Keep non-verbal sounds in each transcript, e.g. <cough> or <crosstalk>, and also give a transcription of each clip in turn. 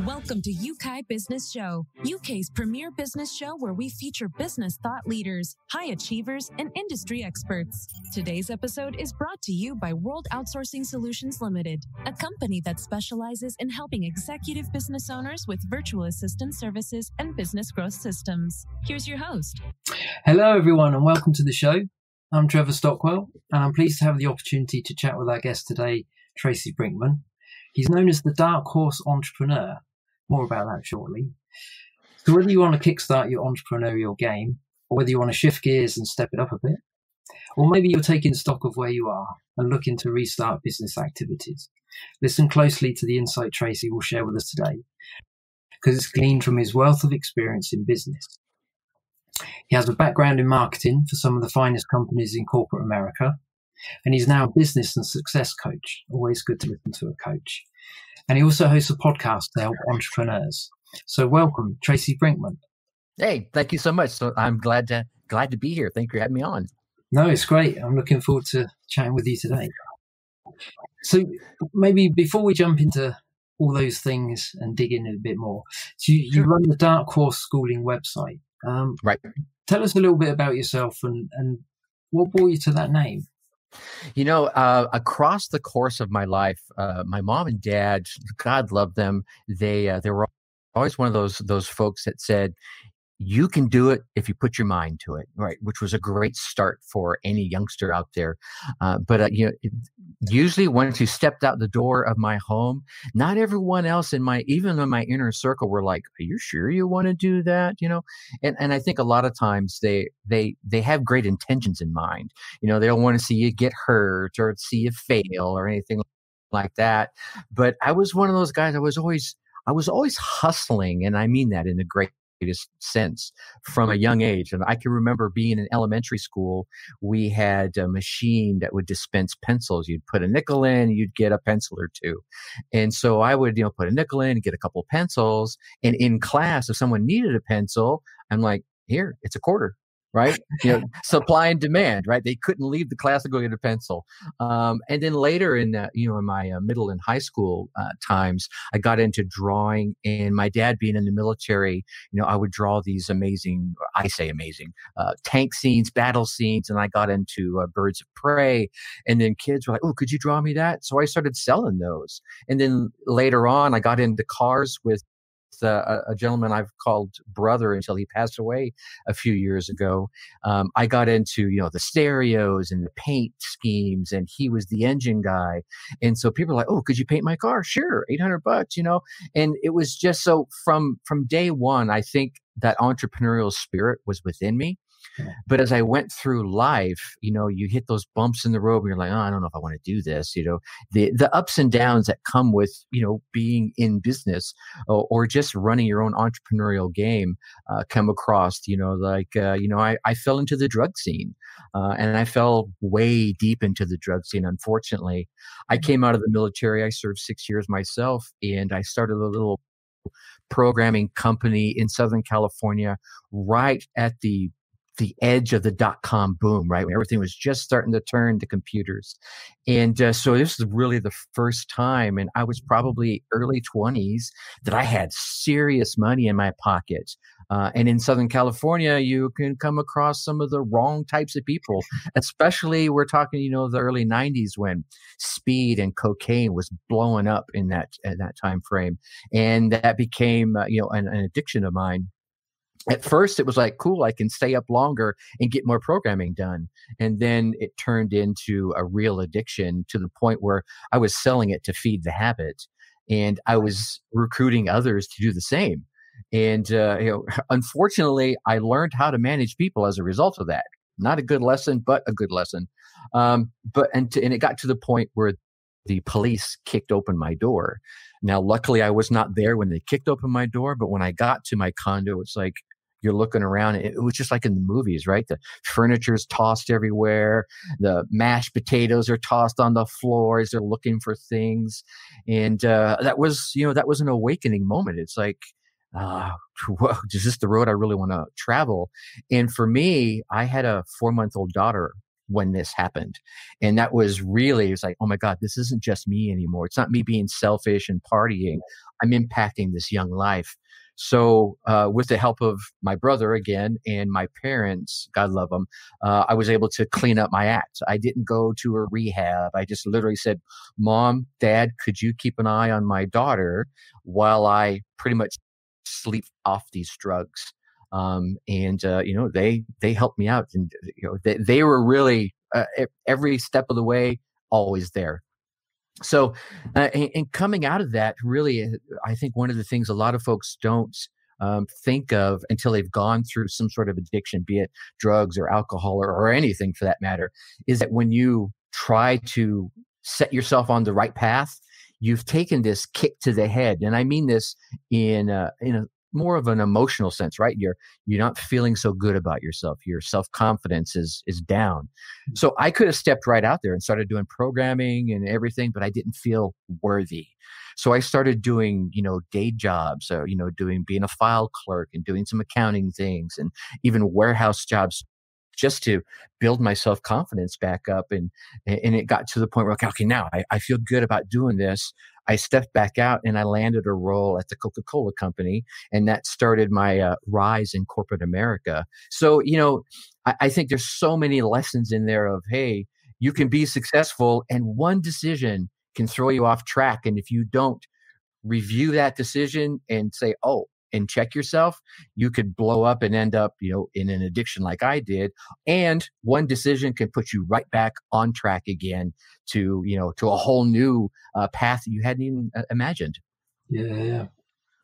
Welcome to Yeukai Business Show, UK's premier business show where we feature business thought leaders, high achievers, and industry experts. Today's episode is brought to you by World Outsourcing Solutions Limited, a company that specializes in helping executive business owners with virtual assistant services and business growth systems. Here's your host. Hello, everyone, and welcome to the show. I'm Trevor Stockwell, and I'm pleased to have the opportunity to chat with our guest today, Tracy Brinkman. He's known as the Dark Horse Entrepreneur. More about that shortly. So, whether you want to kickstart your entrepreneurial game, or whether you want to shift gears and step it up a bit, or maybe you're taking stock of where you are and looking to restart business activities, listen closely to the insight Tracy will share with us today, because it's gleaned from his wealth of experience in business. He has a background in marketing for some of the finest companies in corporate America, and he's now a business and success coach. Always good to listen to a coach. And he also hosts a podcast to help entrepreneurs. So welcome, Tracy Brinkman. Hey, thank you so much. So I'm glad to glad to be here. Thank you for having me on. No, it's great. I'm looking forward to chatting with you today. So maybe before we jump into all those things and dig in a bit more, so you, you run the Dark Horse Schooling website. Um, right. Tell us a little bit about yourself and, and what brought you to that name. You know, uh, across the course of my life, uh, my mom and dad, God love them. They uh, they were always one of those those folks that said, you can do it if you put your mind to it, right? Which was a great start for any youngster out there. Uh, but uh, you know, usually once you stepped out the door of my home, not everyone else in my, even in my inner circle, were like, "Are you sure you want to do that?" You know, and and I think a lot of times they they they have great intentions in mind. You know, they don't want to see you get hurt or see you fail or anything like that. But I was one of those guys. I was always I was always hustling, and I mean that in a great sense from a young age. And I can remember being in elementary school, we had a machine that would dispense pencils. You'd put a nickel in, you'd get a pencil or two. And so I would, you know, put a nickel in get a couple pencils. And in class, if someone needed a pencil, I'm like, here, it's a quarter right? You know, supply and demand, right? They couldn't leave the class to go get a pencil. Um, and then later in, uh, you know, in my uh, middle and high school uh, times, I got into drawing. And my dad being in the military, you know, I would draw these amazing, I say amazing, uh, tank scenes, battle scenes, and I got into uh, birds of prey. And then kids were like, "Oh, could you draw me that?" So I started selling those. And then later on, I got into cars with uh, a, gentleman I've called brother until he passed away a few years ago. Um, I got into you know the stereos and the paint schemes, and he was the engine guy. And so people are like, "Oh, could you paint my car?" Sure, eight hundred bucks, you know. And it was just so from from day one. I think that entrepreneurial spirit was within me. But as I went through life, you know, you hit those bumps in the road where you're like, oh, I don't know if I want to do this. You know, the the ups and downs that come with you know being in business or, or just running your own entrepreneurial game uh, come across. You know, like uh, you know, I, I fell into the drug scene, uh, and I fell way deep into the drug scene. Unfortunately, I mm-hmm. came out of the military. I served six years myself, and I started a little programming company in Southern California right at the the edge of the dot com boom, right? When everything was just starting to turn to computers. And uh, so this is really the first time, and I was probably early 20s, that I had serious money in my pocket. Uh, and in Southern California, you can come across some of the wrong types of people, especially we're talking, you know, the early 90s when speed and cocaine was blowing up in that, in that time frame. And that became, uh, you know, an, an addiction of mine at first it was like cool i can stay up longer and get more programming done. And then it turned into a real addiction to the point where i was selling it to feed the habit and i was recruiting others to do the same. And uh, you know <laughs> unfortunately i learned how to manage people as a result of that. Not a good lesson but a good lesson. Um, but and, to, and it got to the point where the police kicked open my door. Now luckily i was not there when they kicked open my door but when i got to my condo it's like you're looking around. It, was just like in the movies, right? The furniture's tossed everywhere. The mashed potatoes are tossed on the floors. They're looking for things. And uh, that was, you know, that was an awakening moment. It's like, uh, <laughs> is this the road I really want to travel? And for me, I had a four month old daughter when this happened. And that was really, it was like, oh my God, this isn't just me anymore. It's not me being selfish and partying. I'm impacting this young life. So, uh, with the help of my brother again and my parents, God love them, uh, I was able to clean up my act. I didn't go to a rehab. I just literally said, Mom, Dad, could you keep an eye on my daughter while I pretty much sleep off these drugs? Um, and uh, you know they they helped me out, and you know they, they were really uh, every step of the way always there so uh, and, and, coming out of that really uh, i think one of the things a lot of folks don't um, think of until they've gone through some sort of addiction be it drugs or alcohol or, or anything for that matter is that when you try to set yourself on the right path you've taken this kick to the head. And i mean this in a, in a more of an emotional sense, right? You're you're not feeling so good about yourself. Your self confidence is is down. Mm. So I could have stepped right out there and started doing programming and everything, but I didn't feel worthy. So I started doing, you know, day jobs, or, you know, doing being a file clerk and doing some accounting things and even warehouse jobs just to build my self confidence back up. And and it got to the point where okay, okay, now I, I feel good about doing this. I stepped back out and I landed a role at the Coca Cola Company, and that started my uh, rise in corporate America. So you know, I, I think there's so many lessons in there of hey, you can be successful, and one decision can throw you off track, and if you don't review that decision and say, oh, and check yourself, you could blow up and end up, you know, in an addiction like I did. And one decision can put you right back on track again to, you know, to a whole new uh, path you hadn't even uh, imagined. Yeah, yeah.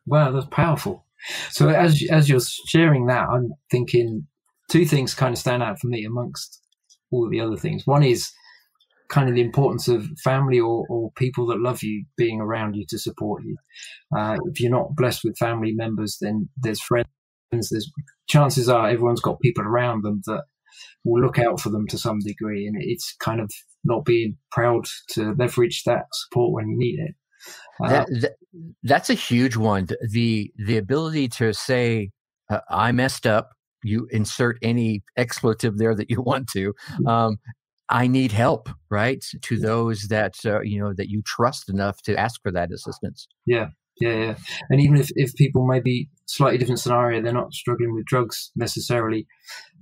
Wow, that's powerful. So as as you're sharing that, I'm thinking two things kind of stand out for me amongst all the other things. One is kind of the importance of family or, or people that love you being around you to support you. Uh, if you're not blessed with family members, then there's friends. There's chances are everyone's got people around them that will look out for them to some degree, and it's kind of not being proud to leverage that support when you need it. Uh, that, that, that's a huge one. The the ability to say, uh, "I messed up," you insert any expletive there that you want to, um, I need help, right? To those that uh, you know that you trust enough to ask for that assistance. Yeah, yeah, yeah. And even if if people may be slightly different scenario, they're not struggling with drugs necessarily,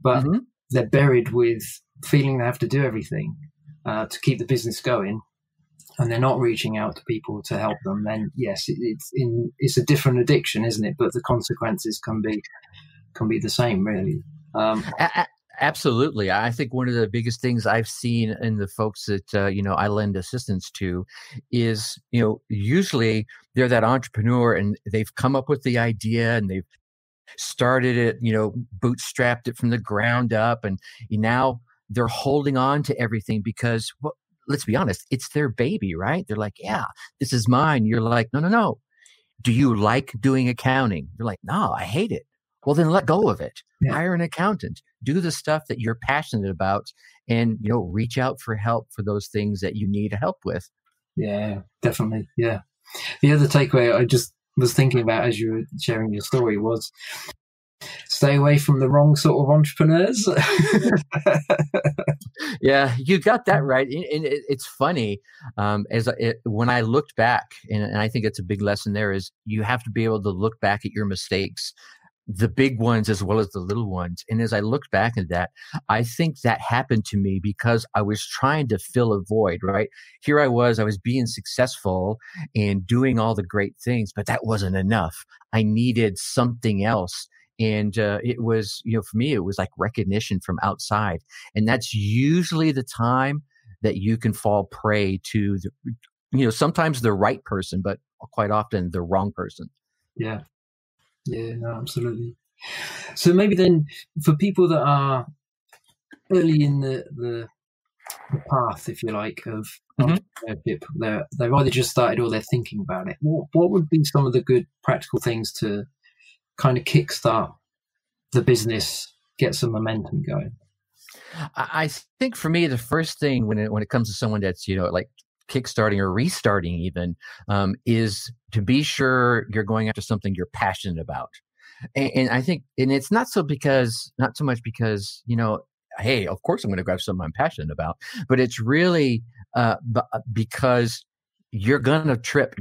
but mm-hmm. they're buried with feeling they have to do everything uh, to keep the business going, and they're not reaching out to people to help them. Then yes, it, it's in it's a different addiction, isn't it? But the consequences can be can be the same, really. Um, Absolutely. I think one of the biggest things I've seen in the folks that, uh, you know, I lend assistance to is, you know, usually they're that entrepreneur and they've come up with the idea and they've started it, you know, bootstrapped it from the ground up. And now they're holding on to everything because, well, let's be honest, it's their baby, right? They're like, yeah, this is mine. You're like, no, no, no. Do you like doing accounting? You're like, no, I hate it. Well, then let go of it. Yeah. Hire an accountant. Do the stuff that you're passionate about, and you know, reach out for help for those things that you need help with. Yeah, definitely. Yeah. The other takeaway I just was thinking about as you were sharing your story was stay away from the wrong sort of entrepreneurs. <laughs> yeah, you got that right. And it's funny um, as it, when I looked back, and, and I think it's a big lesson there is you have to be able to look back at your mistakes the big ones as well as the little ones. And as I looked back at that, I think that happened to me because I was trying to fill a void, right? Here I was, I was being successful and doing all the great things, but that wasn't enough. I needed something else. And uh, it was, you know, for me, it was like recognition from outside. And that's usually the time that you can fall prey to, the, you know, sometimes the right person, but quite often the wrong person. Yeah. Yeah, no, absolutely. So maybe then for people that are early in the, the, the path, if you like, of mm-hmm. entrepreneurship, they're, they've either just started or they're thinking about it. What, what would be some of the good practical things to kind of kickstart the business, get some momentum going? I think for me, the first thing when it when it comes to someone that's you know like kickstarting or restarting even um, is to be sure you're going after something you're passionate about and, and, i think and it's not so because not so much because you know hey, of course I'm going to grab something I'm passionate about. But it's really uh, b- uh, because you're going to trip.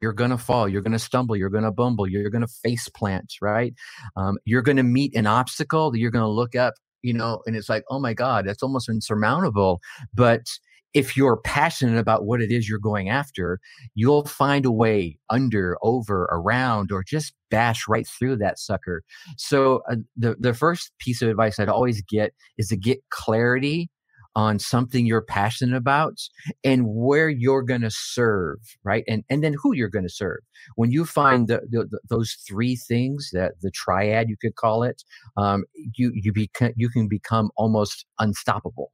You're going to fall. You're going to stumble. You're going to bumble. You're going to face plant, right? Um, you're going to meet an obstacle that you're going to look up, you know, and it's like, oh my God, that's almost insurmountable. But if you're passionate about what it is you're going after, you'll find a way under, over, around, or just bash right through that sucker. So uh, the the first piece of advice I'd always get is to get clarity on something you're passionate about and where you're going to serve right? And and then who you're going to serve. When you find the, the, the, those three things that the triad you could call it um, you you become you can become almost unstoppable.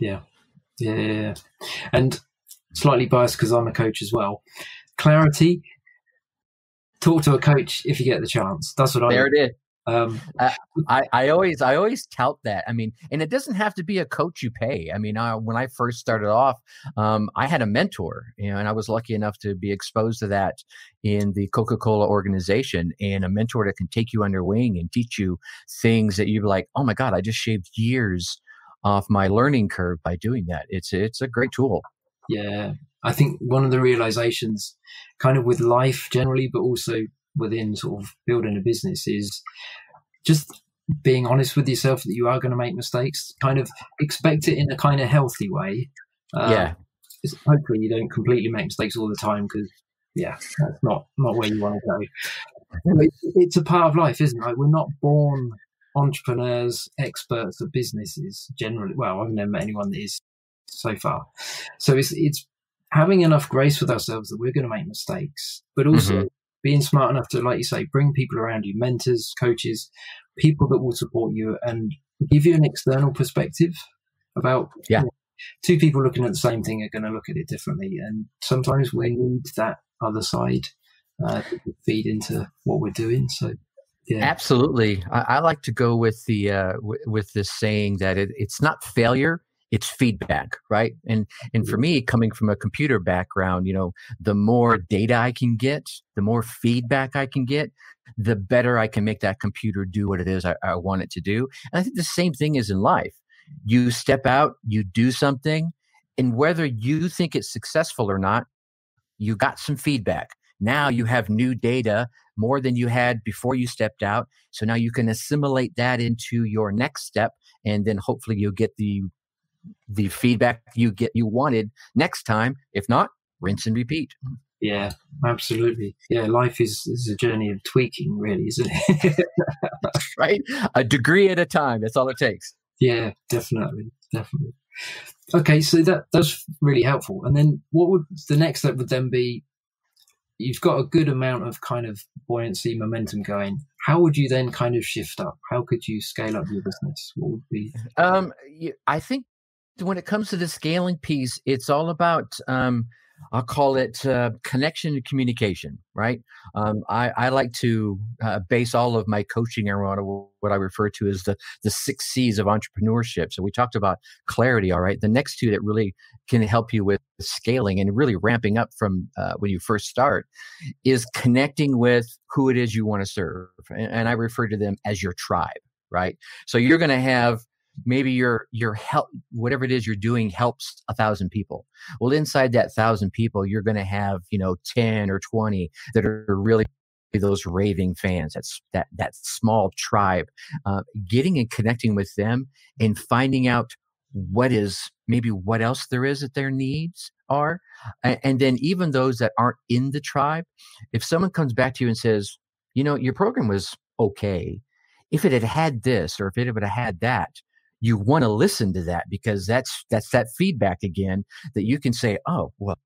Yeah yeah, and slightly biased because I'm a coach as well. Clarity. Talk to a coach if you get the chance. That's what I. There do. it is. Um, I, I always I always tout that. I mean, and it doesn't have to be a coach you pay. I mean, I, when I first started off, um, I had a mentor, you know, and I was lucky enough to be exposed to that in the Coca Cola organization, and a mentor that can take you under wing and teach you things that you're like, oh my god, I just shaved years off my learning curve by doing that. It's it's a great tool. Yeah, I think one of the realizations, kind of with life generally, but also within sort of building a business, is just being honest with yourself that you are going to make mistakes. Kind of expect it in a kind of healthy way. Um, yeah. Hopefully, you don't completely make mistakes all the time because, yeah, that's not not where you want to go. It's, it's a part of life, isn't it? Like we're not born entrepreneurs, experts at businesses generally. Well, I've never met anyone that is so far. So it's it's having enough grace with ourselves that we're going to make mistakes, but also mm-hmm. being smart enough to, like you say, bring people around you, mentors, coaches, people that will support you and give you an external perspective about. Yeah. You know, two people looking at the same thing are going to look at it differently, and sometimes we need that other side uh, to feed into what we're doing. So yeah. Absolutely. I, I, like to go with the uh, w- with this saying that it, it's not failure, it's feedback, right? And and for me, coming from a computer background, you know, the more data I can get, the more feedback I can get, the better I can make that computer do what it is I, I want it to do. And I think the same thing is in life. You step out, you do something, and whether you think it's successful or not, you got some feedback. Now you have new data more than you had before you stepped out. So now you can assimilate that into your next step, and then hopefully you'll get the the feedback you get you wanted next time. If not, rinse and repeat. Yeah, absolutely. Yeah, life is, is a journey of tweaking, really, isn't it? <laughs> right? A degree at a time. That's all it takes. Yeah, definitely. Definitely. Okay, so that that's really helpful. And then what would the next step would then be you've got a good amount of kind of buoyancy momentum going. How would you then kind of shift up? How could you scale up your business? What would be um i think when it comes to the scaling piece it's all about um I'll call it uh, connection and communication, right? Um, I, I, like to uh, base all of my coaching around what I refer to as the, the six C's of entrepreneurship. So we talked about clarity, all right? The next two that really can help you with scaling and really ramping up from uh, when you first start is connecting with who it is you want to serve. And, and I refer to them as your tribe, right? So you're going to have maybe your your help whatever it is you're doing helps a thousand people. Well inside that thousand people you're going to have you know 10 or 20 that are really those raving fans that's that that small tribe uh, getting and connecting with them and finding out what is maybe what else there is that their needs are and, and then even those that aren't in the tribe if someone comes back to you and says you know your program was okay. If it had had this or if it would have had that you want to listen to that because that's that's that feedback again that you can say oh well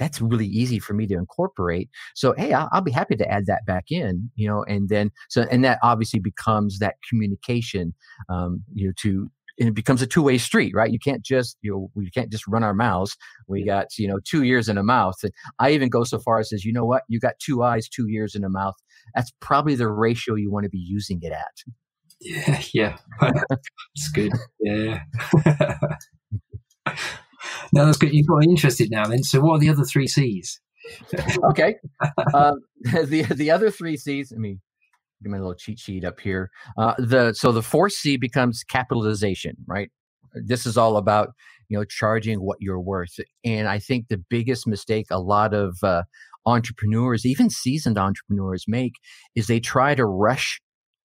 that's really easy for me to incorporate. So hey I'll, I'll, be happy to add that back in you know and then so and that obviously becomes that communication um, you know to and it becomes a two-way street right? You can't just you know we can't just run our mouths. We got you know two ears and a mouth and i even go so far as says you know what? You got two eyes two ears and a mouth. That's probably the ratio you want to be using it at yeah, <laughs> yeah, <laughs> it's good. Yeah. <laughs> now that's good. You've got interested now. Then, so what are the other three C's? okay, um, the the other three C's. I mean, get my little cheat sheet up here. Uh, the so the fourth C becomes capitalization, right? This is all about you know charging what you're worth, and I think the biggest mistake a lot of uh, entrepreneurs, even seasoned entrepreneurs, make is they try to rush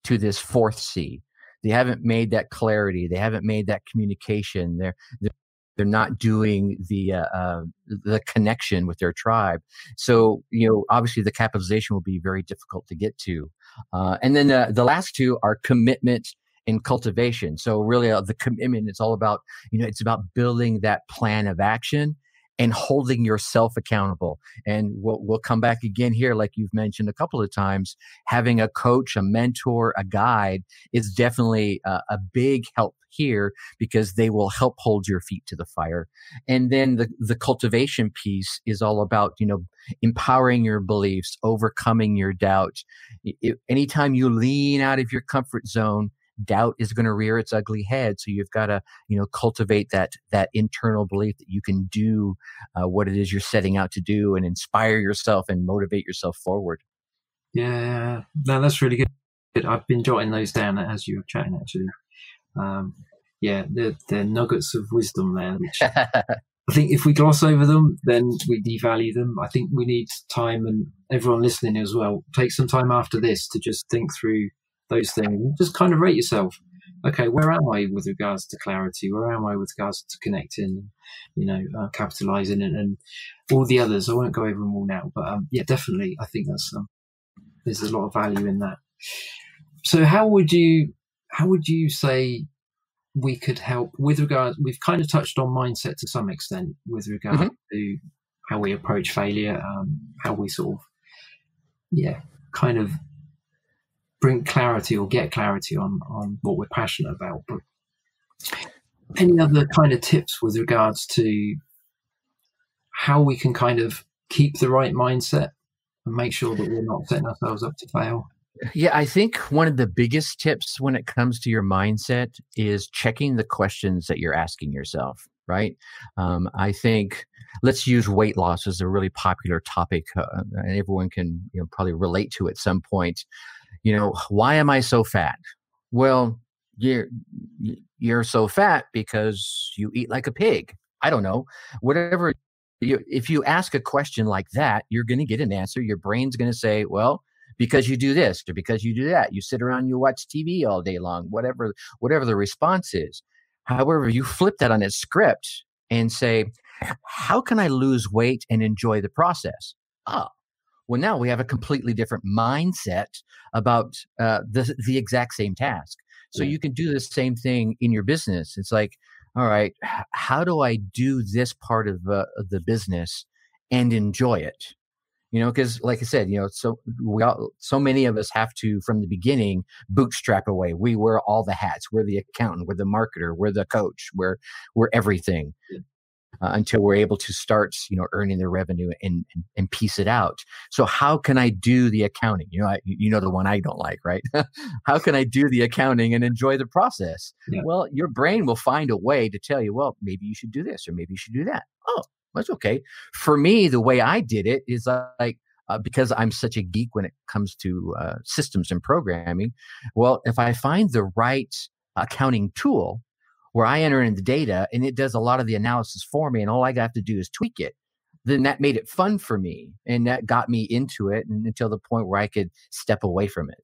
to this fourth C. They haven't made that clarity. They haven't made that communication. They're, they're they're not doing the uh, uh, the connection with their tribe. So you know, obviously, the capitalization will be very difficult to get to. Uh, and then the, the last two are commitment and cultivation. So really, uh, the commitment it's all about you know it's about building that plan of action and holding yourself accountable. And we'll, we'll come back again here, like you've mentioned a couple of times. Having a coach, a mentor, a guide is definitely a, a big help here because they will help hold your feet to the fire. And then the, the cultivation piece is all about, you know, empowering your beliefs, overcoming your doubt. It, anytime you lean out of your comfort zone, doubt is going to rear its ugly head so you've got to you know cultivate that that internal belief that you can do uh, what it is you're setting out to do and inspire yourself and motivate yourself forward. Yeah no that's really good. I've been jotting those down as you were chatting actually. Um, yeah they're, they're nuggets of wisdom there which <laughs> I think if we gloss over them, then we devalue them. I think we need time, and everyone listening as well, take some time after this to just think through those things. Just kind of rate yourself. Okay, where am I with regards to clarity? Where am I with regards to connecting? You know, uh, capitalizing and, and, all the others. I won't go over them all now, but um, yeah, definitely. I think that's um, there's a lot of value in that. So, how would you how would you say we could help with regard? We've kind of touched on mindset to some extent with regard mm-hmm. to how we approach failure, um, how we sort of yeah, kind of bring clarity or get clarity on on what we're passionate about. But any other kind of tips with regards to how we can kind of keep the right mindset and make sure that we're not setting ourselves up to fail? Yeah, I think one of the biggest tips when it comes to your mindset is checking the questions that you're asking yourself, right? Um, I think let's use weight loss as a really popular topic, uh, and everyone can you know, probably relate to at some point you know, why am I so fat? Well, you're you're so fat because you eat like a pig. I don't know. Whatever you, if you ask a question like that, you're going to get an answer. Your brain's going to say, "Well, because you do this or because you do that. You sit around, you watch TV all day long, whatever whatever the response is." However, you flip that on its script and say, "How can I lose weight and enjoy the process?" Oh, well, now we have a completely different mindset about uh, the, the exact same task. So you can do the same thing in your business. It's like, all right, how do I do this part of, uh, of the business and enjoy it? You know, because like I said, you know, so we all, so many of us have to from the beginning bootstrap away. We wear all the hats. We're the accountant. We're the marketer. We're the coach. We're we're everything uh, until we're able to start, you know, earning the revenue and, and, and piece it out. So how can I do the accounting? You know, I, you know the one I don't like, right? <laughs> how can I do the accounting and enjoy the process? Yeah. Well, your brain will find a way to tell you, well, maybe you should do this or maybe you should do that. Oh, that's okay. For me, the way I did it is like uh, because I'm such a geek when it comes to uh, systems and programming. Well, if I find the right accounting tool where I enter in the data and it does a lot of the analysis for me, and all I have to do is tweak it. Then that made it fun for me, and that got me into it and, until the point where I could step away from it.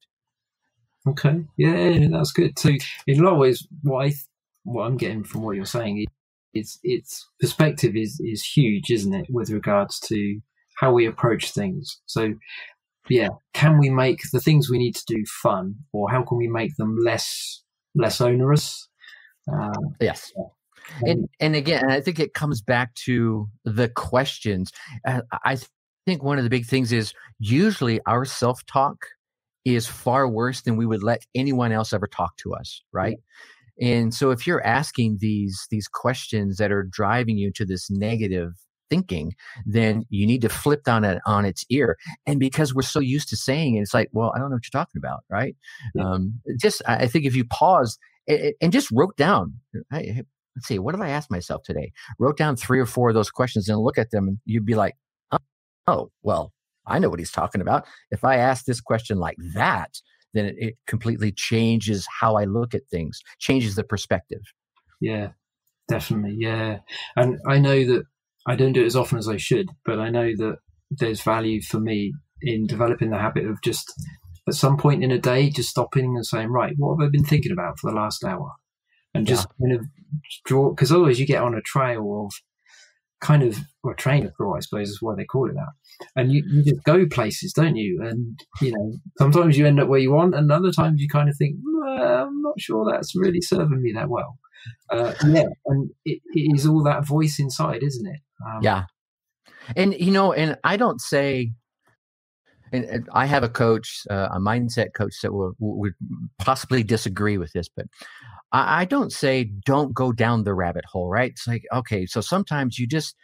Okay, yeah, that's good. So, in a lot of ways, what I what I'm getting from what you're saying is its perspective is is huge, isn't it, with regards to how we approach things. So, yeah, can we make the things we need to do fun, or how can we make them less less onerous? Um, yes. And and again, I think it comes back to the questions. Uh, I think one of the big things is usually our self talk is far worse than we would let anyone else ever talk to us, right? And so if you're asking these these questions that are driving you to this negative thinking, then you need to flip on it on its ear. And because we're so used to saying it, it's like, well, I don't know what you're talking about, right? Yeah. Um, just I think if you pause and just wrote down, hey, let's see, what did I ask myself today? Wrote down three or four of those questions and look at them, and you'd be like, oh, oh well, I know what he's talking about. If I ask this question like that, then it, it completely changes how I look at things, changes the perspective. Yeah, definitely. Yeah. And I know that I don't do it as often as I should, but I know that there's value for me in developing the habit of just at some point in a day, just stopping and saying, right, what have I been thinking about for the last hour? And just yeah. kind of draw, because otherwise you get on a trail of kind of, or train of thought, I suppose is why they call it that. And you, you just go places, don't you? And, you know, sometimes you end up where you want, and other times you kind of think, well, I'm not sure that's really serving me that well. Uh, yeah, and it, it is all that voice inside, isn't it? Um, yeah. And, you know, and I don't say, and, I have a coach, uh, a mindset coach that will, would possibly disagree with this, but I, I don't say don't go down the rabbit hole, right? It's like, okay, so sometimes you just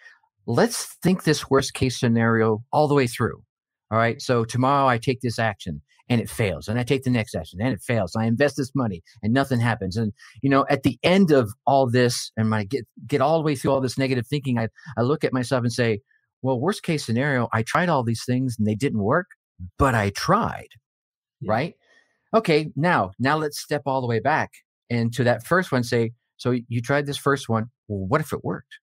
let's think this worst case scenario all the way through. All right. So tomorrow I take this action and it fails. And I take the next action and it fails. I invest this money and nothing happens. And, you know, at the end of all this and I get, get all the way through all this negative thinking, I, I look at myself and say, well, worst case scenario, I tried all these things and they didn't work, but I tried. Yeah. Right. Okay. Now, now let's step all the way back and to that first one say, so you tried this first one. Well, what if it worked?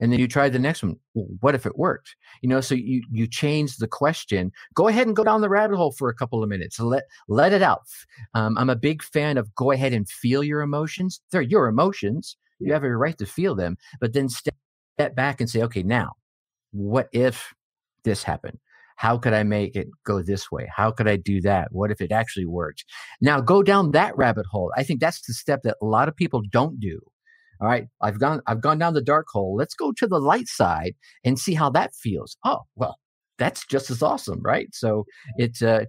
and then you tried the next one well, what if it worked you know so you you change the question go ahead and go down the rabbit hole for a couple of minutes let let it out um, i'm a big fan of go ahead and feel your emotions they're your emotions you have a right to feel them but then step, step back and say okay now what if this happened how could I make it go this way? How could I do that? What if it actually worked? Now go down that rabbit hole. I think that's the step that a lot of people don't do. All right, I've gone I've gone down the dark hole. Let's go to the light side and see how that feels. Oh, well, that's just as awesome, right? So it's uh,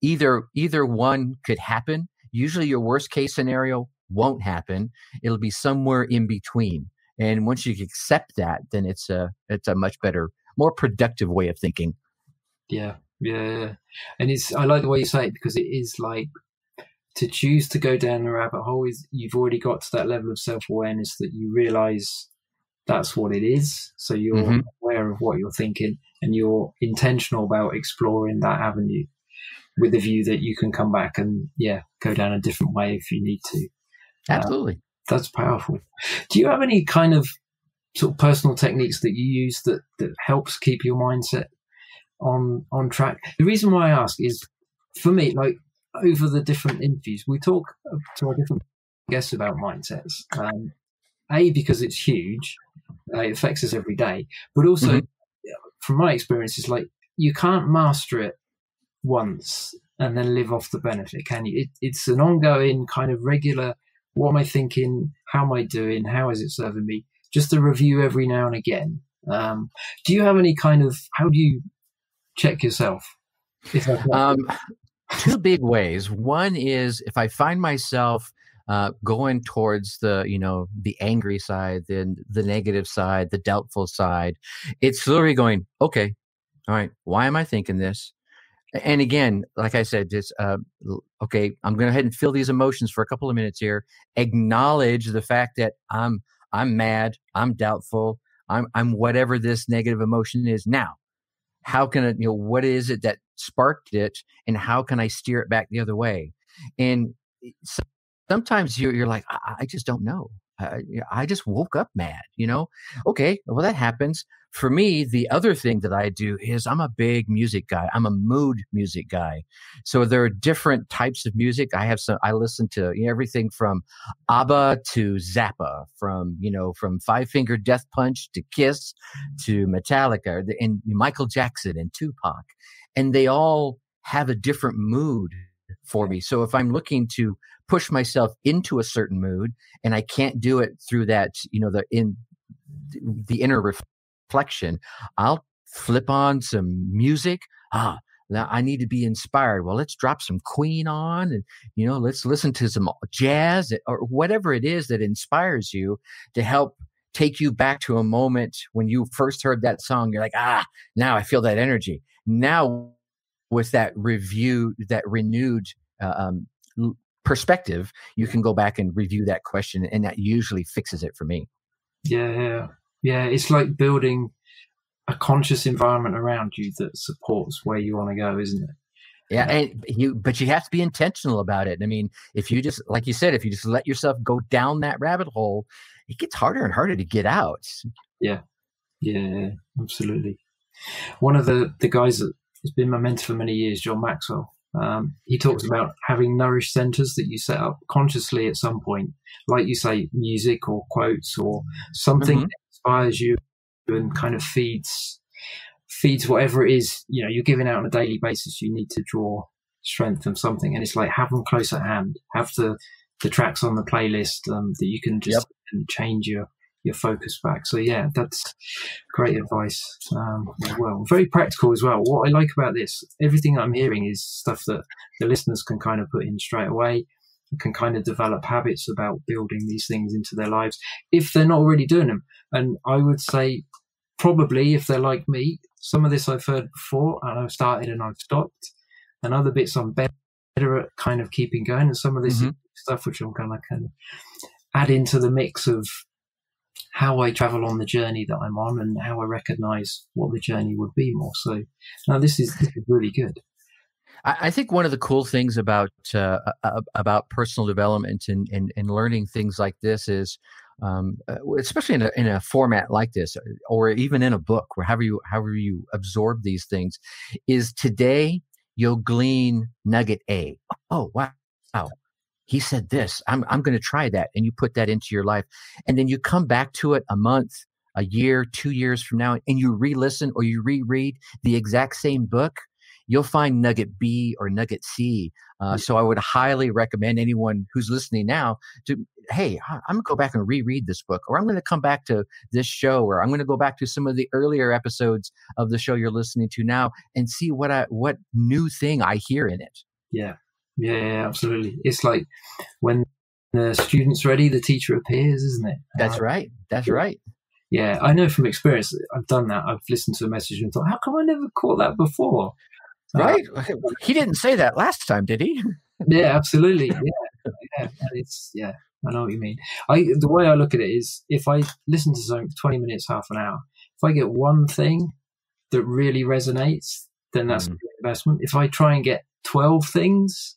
either either one could happen. Usually your worst case scenario won't happen. It'll be somewhere in between. And once you accept that, then it's a it's a much better, more productive way of thinking. Yeah, yeah. And it's I like the way you say it because it is like to choose to go down the rabbit hole is you've already got to that level of self awareness that you realize that's what it is. So you're mm-hmm. aware of what you're thinking and you're intentional about exploring that avenue with the view that you can come back and yeah, go down a different way if you need to. Uh, Absolutely. Uh, that's powerful. Do you have any kind of sort of personal techniques that you use that, that helps keep your mindset on on track? The reason why I ask is for me, like over the different interviews, we talk to our different guests about mindsets. Um, a because it's huge, uh, it affects us every day, but also mm-hmm. from my experience, it's like you can't master it once and then live off the benefit, can you? It, it's an ongoing kind of regular. What am I thinking? How am I doing? How is it serving me? Just a review every now and again. Um, do you have any kind of? How do you check yourself? Um, two big ways. One is if I find myself uh, going towards the you know the angry side, then the negative side, the doubtful side, it's literally going, okay, all right, why am I thinking this? And again, like I said, it's uh, okay. I'm going to ahead and feel these emotions for a couple of minutes here. Acknowledge the fact that I'm I'm mad, I'm doubtful, I'm I'm whatever this negative emotion is now how can it you know what is it that sparked it and how can i steer it back the other way? And eh, sometimes you're, you're like I, I just don't know Uh, I, I just woke up mad you know okay well that happens for me, the other thing that I do is I'm a big music guy. I'm a mood music guy. So there are different types of music. I have some, I listen to everything from ABBA to Zappa, from, you know, from Five Finger Death Punch to Kiss to Metallica and Michael Jackson and Tupac. And they all have a different mood for me. So if I'm looking to push myself into a certain mood and I can't do it through that, you know, the in the inner reflection, I'll flip on some music. Ah, now I need to be inspired. Well, let's drop some Queen on and, you know, let's listen to some jazz or whatever it is that inspires you to help take you back to a moment when you first heard that song. You're like, ah, now I feel that energy. Now, with that review, that renewed uh, um, perspective, you can go back and review that question, and that usually fixes it for me. Yeah, yeah. Yeah, it's like building a conscious environment around you that supports where you want to go, isn't it? Yeah, and you, but you have to be intentional about it. I mean, if you just, like you said, if you just let yourself go down that rabbit hole, it gets harder and harder to get out. Yeah, yeah, absolutely. One of the the guys that has been my mentor for many years, John Maxwell. Um, he talks about having nourished centers that you set up consciously at some point, like you say, music or quotes or something mm-hmm. that inspires you and kind of feeds feeds whatever it is you know you're giving out on a daily basis. You need to draw strength from something, and it's like have them close at hand. Have the the tracks on the playlist um, that you can just yep. change your your focus back. So yeah, that's great advice um, as well. Very practical as well. What I like about this, everything I'm hearing is stuff that the listeners can kind of put in straight away. Can kind of develop habits about building these things into their lives if they're not already doing them. And I would say, probably if they're like me, some of this I've heard before and I've started and I've stopped, and other bits I'm better at kind of keeping going, and some of this mm-hmm. stuff which I'm gonna kind of add into the mix of how I travel on the journey that I'm on and how I recognize what the journey would be more. So now this is, this is really good. I think one of the cool things about uh, about personal development and, and, and learning things like this is, um, uh, especially in a, in a format like this, or even in a book, or however you however you absorb these things, is today you'll glean nugget A. Oh wow, wow! He said this i'm, I'm going to try that and you put that into your life and then you come back to it a month a year two years from now and you re-listen or you reread the exact same book you'll find nugget b or nugget c. Uh, so i would highly recommend anyone who's listening now to hey i'm going to go back and reread this book or i'm going to come back to this show or i'm going to go back to some of the earlier episodes of the show you're listening to now and see what i what new thing i hear in it. Yeah yeah, yeah, absolutely. It's like when the student's ready, the teacher appears, isn't it? That's uh, right. That's right. Yeah, I know from experience. I've done that. I've listened to a message and thought, how come I never caught that before? Uh, right. <laughs> Uh, he didn't say that last time, did he? yeah, absolutely. Yeah, yeah. it's yeah. I know what you mean. I the way I look at it is, if I listen to something for twenty minutes, half an hour, if I get one thing that really resonates, then that's mm. an investment. If I try and get twelve things,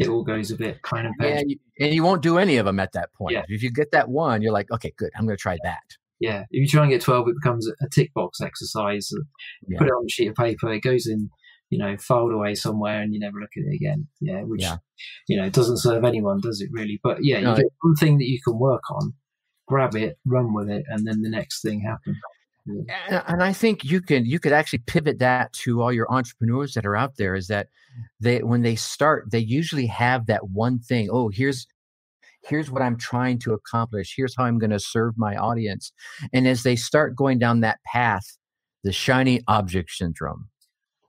it all goes a bit kind of yeah, you, and you won't do any of them at that point. Yeah. If you get that one, you're like, okay, good, I'm going to try that. Yeah, if you try and get twelve, it becomes a tick box exercise. Yeah. Put it on a sheet of paper, it goes in, you know, filed away somewhere, and you never look at it again. Yeah, which yeah. you know it doesn't serve anyone, does it really? But yeah, no, you get one thing that you can work on, grab it, run with it, and then the next thing happens. Mm-hmm. And I think you can you could actually pivot that to all your entrepreneurs that are out there is that they when they start they usually have that one thing oh here's here's what I'm trying to accomplish. Here's how I'm going to serve my audience. And as they start going down that path the shiny object syndrome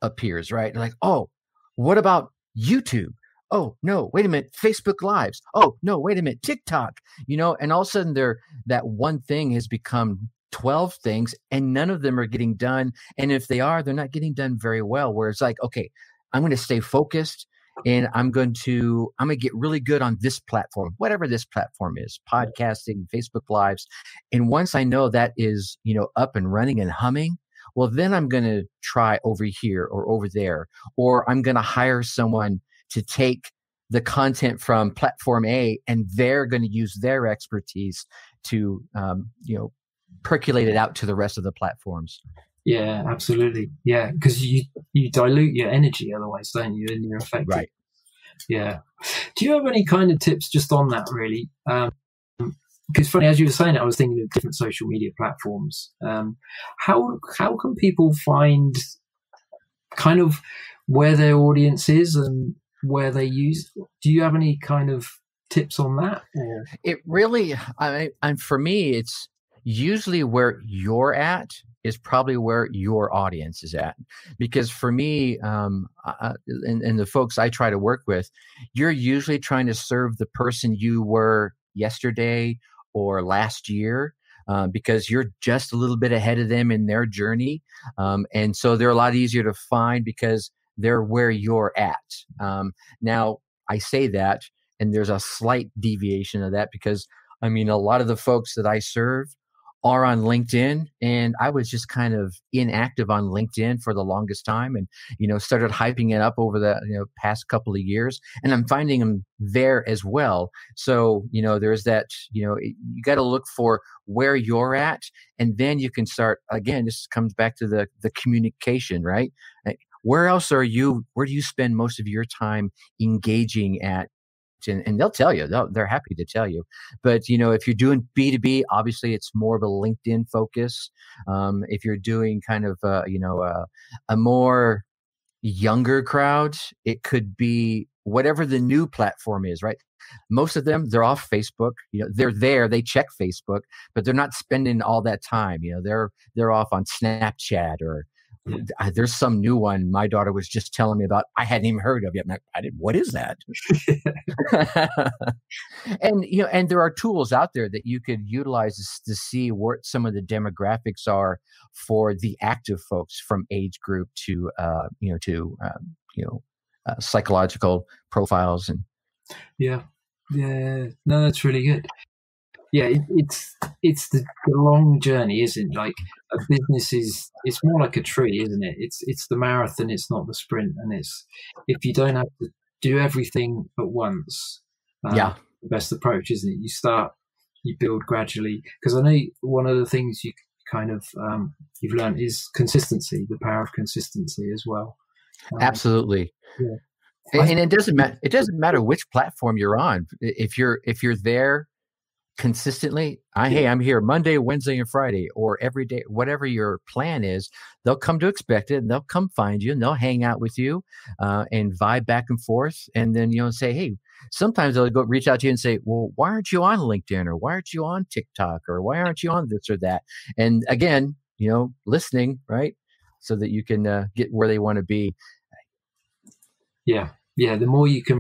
appears right? Like oh what about YouTube? Oh no wait a minute facebook lives? Oh no wait a minute tiktok? You know and all of a sudden they're that one thing has become 12 things and none of them are getting done. And if they are, they're not getting done very well. Where it's like, okay, I'm going to stay focused and I'm going to I'm going to get really good on this platform, whatever this platform is, podcasting, Facebook lives. And once I know that is, you know, up and running and humming, well then I'm going to try over here or over there or I'm going to hire someone to take the content from platform A and they're going to use their expertise to um, you know percolate it out to the rest of the platforms. Yeah, absolutely. Yeah, because you you dilute your energy otherwise, don't you? And you're effective. Right. Yeah. Do you have any kind of tips just on that, really? Um, because funny, as you were saying, I was thinking of different social media platforms. Um, how how can people find kind of where their audience is and where they use? Do you have any kind of tips on that? Or? It really, I and for me, it's usually where you're at is probably where your audience is at. Because for me um, uh, and, and the folks i try to work with you're usually trying to serve the person you were yesterday or last year uh, because you're just a little bit ahead of them in their journey um, and so they're a lot easier to find because they're where you're at. Um, now i say that and there's a slight deviation of that because i mean a lot of the folks that i serve are on LinkedIn. And I was just kind of inactive on LinkedIn for the longest time and, you know, started hyping it up over the you know, past couple of years. And I'm finding them there as well. So, you know, there's that, you know, you got to look for where you're at. And then you can start, again, this comes back to the, the communication, right? Where else are you, where do you spend most of your time engaging at and, and they'll tell you they'll, they're happy to tell you but you know if you're doing b2b obviously it's more of a linkedin focus um, if you're doing kind of uh, you know uh, a more younger crowd it could be whatever the new platform is right most of them they're off facebook you know they're there they check facebook but they're not spending all that time you know they're they're off on snapchat or. There's some new one my daughter was just telling me about i hadn't even heard of yet. Like, i didn't what is that? <laughs> And you know and there are tools out there that you could utilize to see what some of the demographics are for the active folks from age group to uh, you know to um, you know uh, psychological profiles and yeah yeah. No that's really good yeah, it, it's it's the, the, long journey, isn't it? Like a business is it's more like a tree, isn't it? It's it's the marathon, it's not the sprint, and it's if you don't have to do everything at once, um, yeah, the best approach, isn't it? You start, you build gradually. Because I know one of the things you kind of um, you've learned is consistency, the power of consistency as well. Um, Absolutely. Yeah. And, and it doesn't matter. It doesn't matter which platform you're on. If you're if you're there consistently I, hey i'm here monday wednesday and friday or every day whatever your plan is they'll come to expect it and they'll come find you and they'll hang out with you uh, and vibe back and forth and then you know say hey sometimes they'll go reach out to you and say well why aren't you on linkedin or why aren't you on tiktok or why aren't you on this or that? And again you know listening right? So that you can uh, get where they want to be. Yeah. Yeah the more you can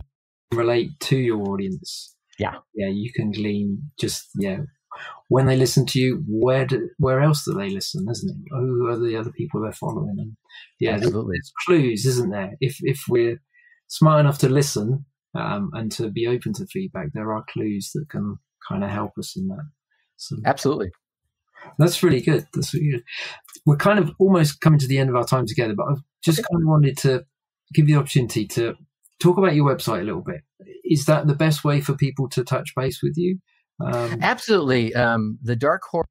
relate to your audience yeah. Yeah you can glean just yeah. When they listen to you where do, where else do they listen isn't it? Who are the other people they're following? And yeah Absolutely. there's clues isn't there? If if we're smart enough to listen um, and to be open to feedback there are clues that can kind of help us in that. So absolutely. That's really good. That's really good. We're kind of almost coming to the end of our time together but i've just kind of wanted to give you the opportunity to talk about your website a little bit. Is that the best way for people to touch base with you? Um, Absolutely. Um, the Dark Horse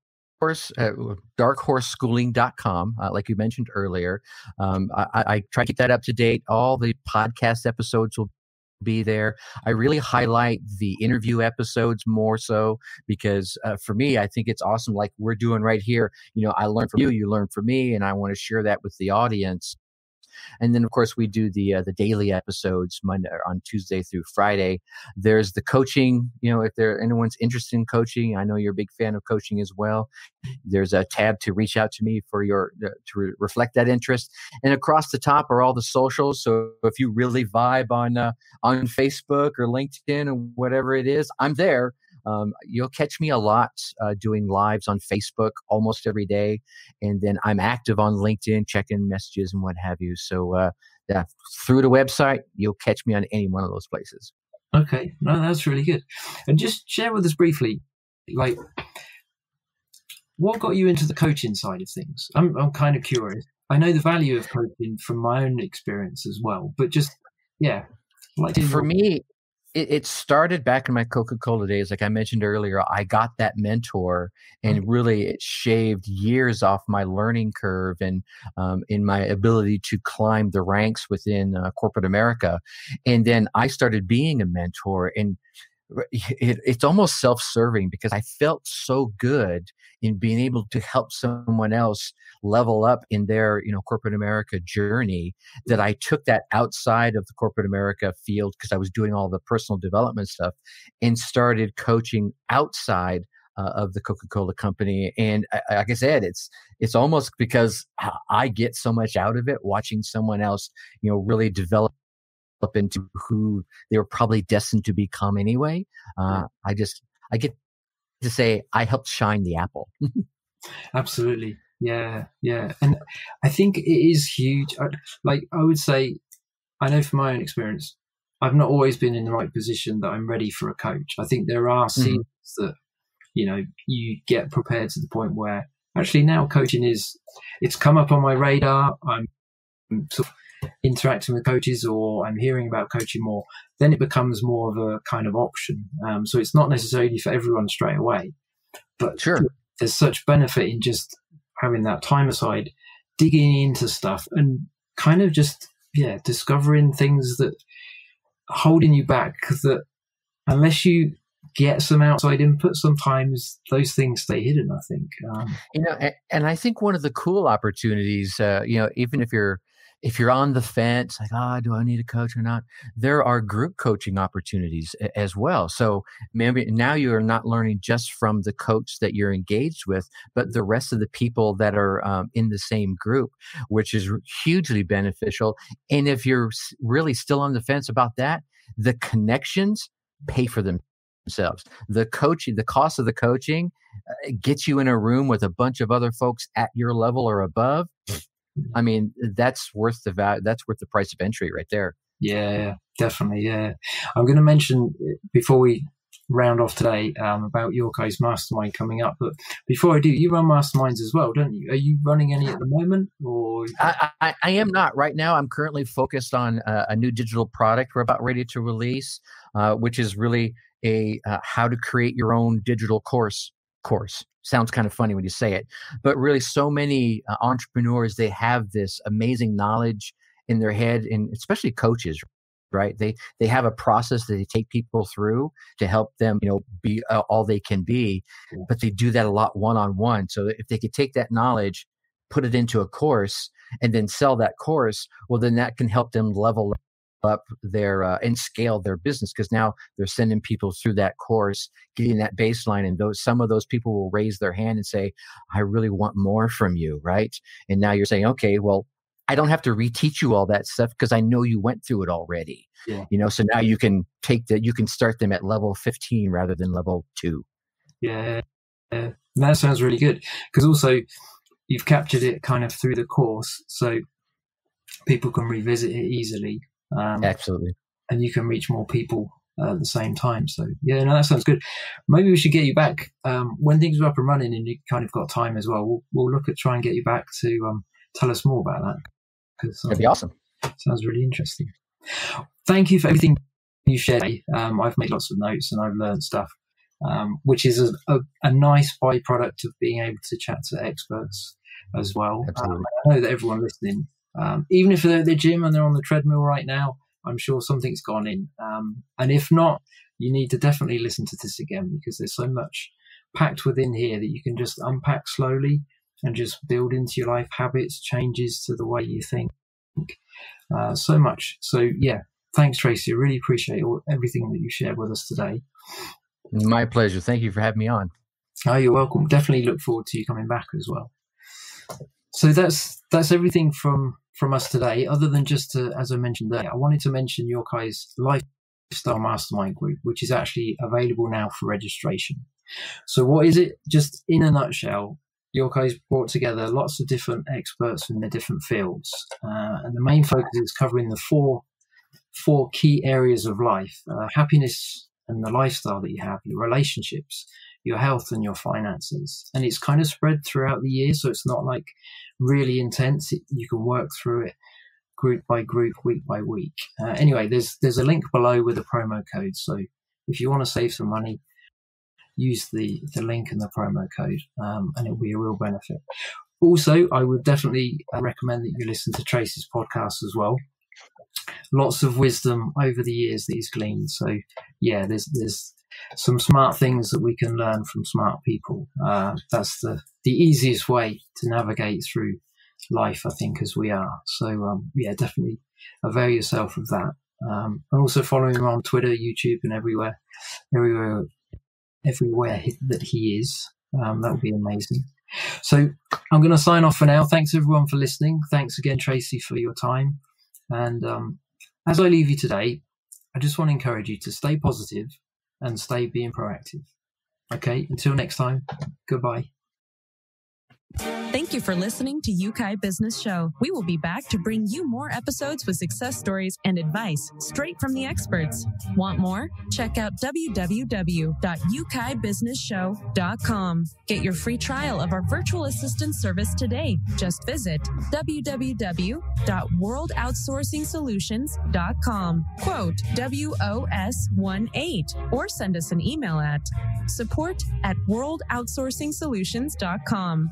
uh, darkhorseschooling.com uh, like you mentioned earlier um, I, I, try to keep that up to date all the podcast episodes will be there i really highlight the interview episodes more so because uh, for me i think it's awesome like we're doing right here you know i learn from you you learn from me and i want to share that with the audience and then, of course, we do the uh, the daily episodes Monday on Tuesday through Friday. There's the coaching. You know, if there anyone's interested in coaching, I know you're a big fan of coaching as well. There's a tab to reach out to me for your uh, to re- reflect that interest. And across the top are all the socials. So if you really vibe on uh, on Facebook or LinkedIn or whatever it is, I'm there. Um, you'll catch me a lot uh, doing lives on Facebook almost every day. And then I'm active on LinkedIn, checking messages and what have you. So, uh, yeah, through the website, you'll catch me on any one of those places. Okay. No, that's really good. And just share with us briefly, like, what got you into the coaching side of things? I'm, I'm kind of curious. I know the value of coaching from my own experience as well, but just, yeah. Like for me, it, it started back in my coca-cola days like i mentioned earlier i got that mentor and mm. really it shaved years off my learning curve and um, in my ability to climb the ranks within uh, corporate america and then i started being a mentor and it, it's almost self-serving because I felt so good in being able to help someone else level up in their you know corporate America journey that I took that outside of the corporate America field because I was doing all the personal development stuff and started coaching outside uh, of the Coca-Cola company. And like I said, it's it's almost because I get so much out of it watching someone else, you know, really develop up into who they were probably destined to become anyway. Uh, I just, I get to say I helped shine the apple. <laughs> Absolutely. Yeah. Yeah. And I think it is huge. Like I would say, I know from my own experience, I've not always been in the right position that I'm ready for a coach. I think there are mm-hmm. mm-hmm. that you know, you get prepared to the point where actually now coaching is, it's come up on my radar. I'm sort of interacting with coaches or I'm hearing about coaching more, then it becomes more of a kind of option. Um, so it's not necessarily for everyone straight away, but sure. there's such benefit in just having that time aside, digging into stuff and kind of just, yeah, discovering things that holding you back that unless you get some outside input, sometimes those things stay hidden. I think. Um, you know, and, and, I think one of the cool opportunities, uh, you know, even if you're if you're on the fence, like, ah, oh, do I need a coach or not? There are group coaching opportunities as well. So maybe now you are not learning just from the coach that you're engaged with, but the rest of the people that are um, in the same group, which is hugely beneficial. And if you're really still on the fence about that, the connections pay for them themselves. The coaching, the cost of the coaching uh, gets you in a room with a bunch of other folks at your level or above. I mean, that's worth the value. That's worth the price of entry right there. Yeah, definitely. Yeah, I'm going to mention uh, before we round off today um, about your guys' mastermind coming up. But before I do, you run masterminds as well, don't you? Are you running any at the moment, or I, I, I am not right now. I'm currently focused on a, a new digital product we're about ready to release, uh, which is really a uh, how to create your own digital course course sounds kind of funny when you say it but really so many uh, entrepreneurs they have this amazing knowledge in their head and especially coaches right? They they have a process that they take people through to help them you know be uh, all they can be but they do that a lot one on one so if they could take that knowledge put it into a course and then sell that course well then that can help them level up their uh, and scale their business because now they're sending people through that course getting that baseline and those some of those people will raise their hand and say i really want more from you right and now you're saying okay well i don't have to reteach you all that stuff because i know you went through it already yeah. you know so now you can take that you can start them at level 15 rather than level 2 yeah, yeah. that sounds really good because also you've captured it kind of through the course so people can revisit it easily um, Absolutely. And you can reach more people uh, at the same time. So yeah, no, that sounds good. Maybe we should get you back um, when things are up and running and you kind of got time as well. We'll, we'll look at try and get you back to um, tell us more about that. Cause, um, That'd be awesome. Sounds really interesting. Thank you for everything you shared. Um, I've made lots of notes and I've learned stuff, um, which is a, a, a, nice byproduct of being able to chat to experts as well. Um, I know that everyone listening um, even if they're at the gym and they're on the treadmill right now, I'm sure something's gone in. Um, and if not, you need to definitely listen to this again because there's so much packed within here that you can just unpack slowly and just build into your life habits, changes to the way you think. Uh, so much. So, yeah, thanks, Tracy. I really appreciate all, everything that you shared with us today. My pleasure. Thank you for having me on. Oh, you're welcome. Definitely look forward to you coming back as well. So that's that's everything from from us today. Other than just to, as I mentioned there, I wanted to mention Yeukai's lifestyle mastermind group, which is actually available now for registration. So what is it? Just in a nutshell, Your Yeukai's brought together lots of different experts from their different fields, uh, and the main focus is covering the four four key areas of life: uh, happiness and the lifestyle that you have, your relationships, your health and your finances. And it's kind of spread throughout the year. So it's not like really intense. It, you can work through it group by group, week by week. Uh, anyway, there's, there's a link below with a promo code. So if you want to save some money, use the, the link and the promo code, um, and it'll be a real benefit. Also, I would definitely uh, recommend that you listen to Tracy's podcast as well. Lots of wisdom over the years that he's gleaned. So, yeah, there's there's some smart things that we can learn from smart people. Uh, that's the, the easiest way to navigate through life, I think, as we are. So, um, yeah, definitely avail yourself of that. Um, and also following him on Twitter, YouTube, and everywhere, everywhere, everywhere that he is. Um, that would be amazing. So I'm going to sign off for now. Thanks everyone for listening. Thanks again, Tracy, for your time. And um, as I leave you today, I just want to encourage you to stay positive and stay being proactive. Okay, until next time, goodbye. Thank you for listening to Yeukai Business Show. We will be back to bring you more episodes with success stories and advice straight from the experts. Want more? Check out www.yeukaibusinessshow.com. Get your free trial of our virtual assistant service today. Just visit www.worldoutsourcingsolutions.com. Quote WOS18 or send us an email at support at worldoutsourcingsolutions.com.